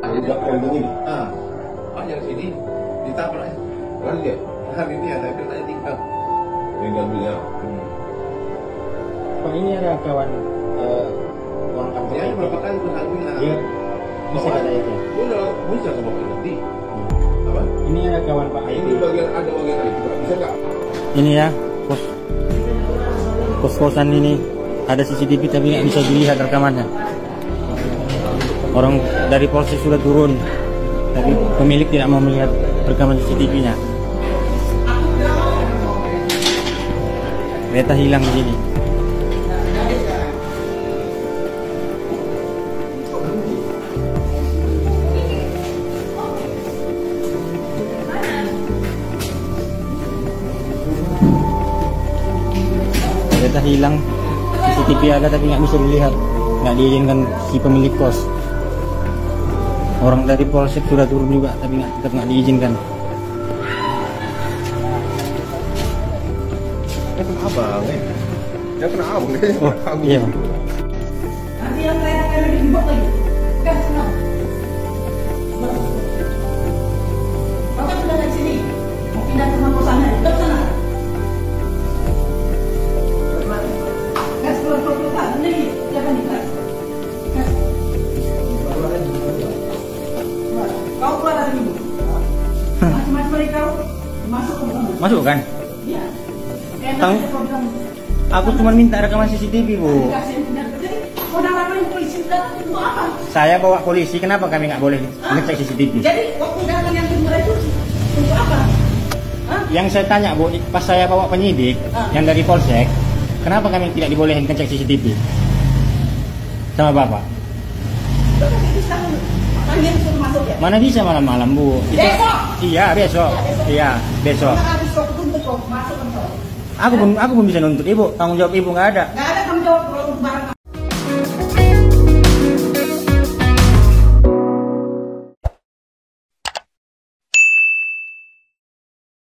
Udah kandung ini. Ah, oh yang sini ditabrak. Kan dia Hari ini ada kena tinggal. tinggal beliau. Pak ini ada kawan eh, orang kampung Dia IT. berapa kali pernah bilang. Dia bisa Bahwa- kata itu. Udah, bisa ke Bapak nanti. Apa? Ini ada kawan Pak IT. Ini bagian ada bagian itu. Bisa nggak? Ini ya pos pos kosan ini ada CCTV tapi nggak bisa dilihat rekamannya. Orang dari polsek sudah turun, tapi pemilik tidak mau melihat rekaman CCTV-nya. Beta hilang di sini. Beta hilang. CCTV ada tapi nggak bisa dilihat, nggak diizinkan si pemilik kos. Orang dari polsek sudah turun juga tapi nggak tetap nggak diizinkan. Ya kena abang ya. Ya kena abang ya. Oh iya. Nanti yang Masuk kan? Iya. Tahu? Aku cuma minta rekaman CCTV bu. Saya bawa polisi, kenapa kami nggak boleh ngecek CCTV? Jadi waktu datang yang kedua itu untuk apa? Hah? Yang saya tanya bu, pas saya bawa penyidik Ah. yang dari polsek, kenapa kami tidak dibolehin ngecek CCTV? Sama bapak? Ya? Mana bisa malam-malam bu? Besok! Iya besok. Iya besok. Karena habis kau tuntut kau masuk kan. Aku pun aku pun bisa nuntut ibu. Tanggung jawab ibu nggak ada. Nggak ada tanggung jawab kalau untuk barang